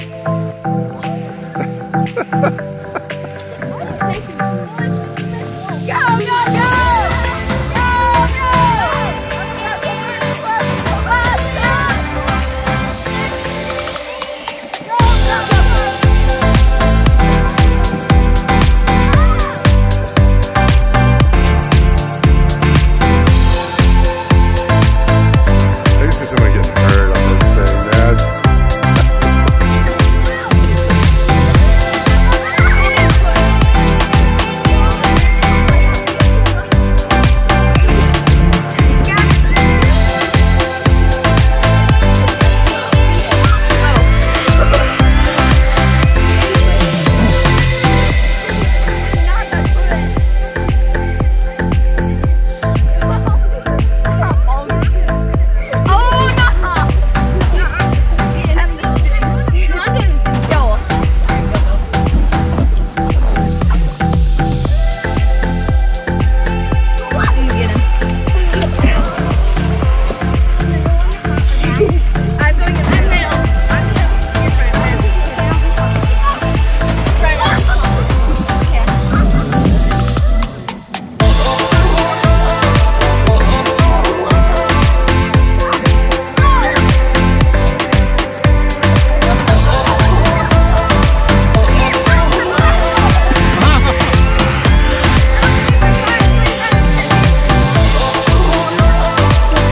Take a foolish